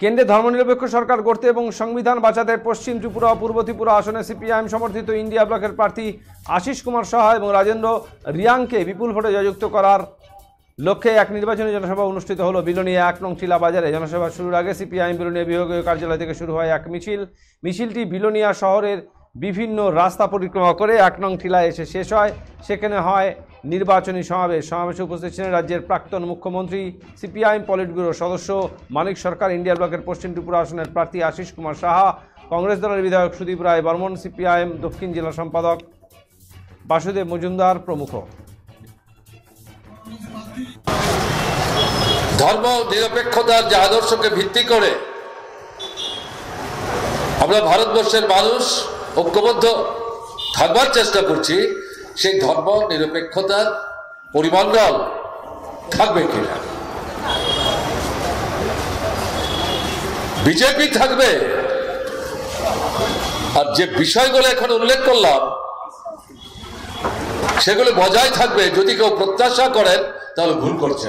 কেন্দ্রে ধর্মনিরপেক্ষ সরকার গড়তে এবং সংবিধান বাঁচাতে পশ্চিম ত্রিপুরা ও পূর্ব ত্রিপুরা আসনে সিপিআইএম সমর্থিত ইন্ডিয়া ব্লকের প্রার্থী আশিস কুমার সাহা এবং রাজেন্দ্র রিয়াংকে বিপুল ভোটে জয়যুক্ত করার লক্ষ্যে এক নির্বাচনী জনসভা অনুষ্ঠিত হলো। বিলোনিয়া এক নং টিলা বাজারে জনসভা শুরুর আগে সিপিআইএম বিলোনিয়া বিভাগীয় কার্যালয় থেকে শুরু হয় এক মিছিল। মিছিলটি বিলোনিয়া শহরের বিভিন্ন রাস্তা পরিক্রমা করে এক নং টিলায় এসে শেষ হয়। সেখানে হয় নির্বাচনী সমাবেশ। সমাবেশে উপস্থিত ছিলেন রাজ্যের প্রাক্তন মুখ্যমন্ত্রী, সিপিআইএম পলিট ব্যুরোর সদস্য, মানিক সরকার, ইন্ডিয়া ব্লকের পশ্চিম ত্রিপুরা আসনের প্রার্থী আশিস কুমার সাহা, কংগ্রেস দলের বিধায়ক সুদীপ রায় বর্মন, সিপিআইএম দক্ষিণ জেলা সম্পাদক বাসুদেব মজুমদার প্রমুখ। ধর্ম নিরপেক্ষতার যে আদর্শকে ভিত্তি করে আমরা ভারতবর্ষের মানুষ ঐক্যবদ্ধ থাকবার চেষ্টা করছি সেই ধর্ম নিরপেক্ষতার পরিমণ্ডল থাকবে কিনা? বিজেপি থাকবে। আর যে বিষয়গুলো এখন উল্লেখ করলাম, সেগুলো বজায় থাকবে। যদি কেউ প্রত্যাশা করেন, তাহলে ভুল করছে